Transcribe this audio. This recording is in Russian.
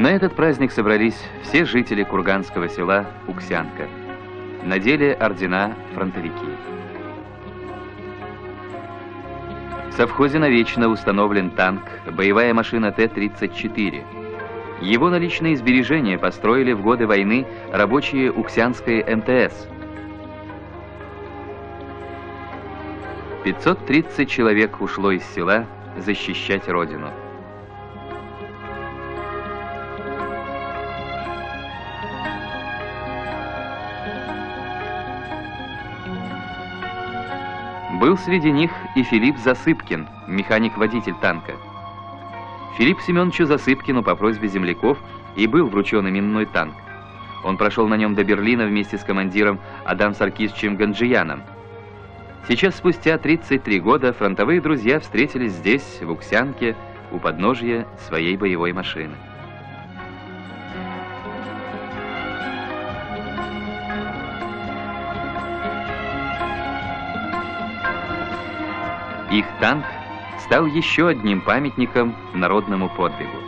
На этот праздник собрались все жители курганского села Уксянка. Надели ордена фронтовики. В совхозе навечно установлен танк, боевая машина Т-34. Его наличные сбережения построили в годы войны рабочие Уксянской МТС. 530 человек ушло из села защищать родину. Был среди них и Филипп Засыпкин, механик-водитель танка. Филипп Семеновичу Засыпкину по просьбе земляков и был вручен именной танк. Он прошел на нем до Берлина вместе с командиром Адам Саркисовичем Ганджияном. Сейчас, спустя 33 года, фронтовые друзья встретились здесь, в Уксянке, у подножья своей боевой машины. Их танк стал еще одним памятником народному подвигу.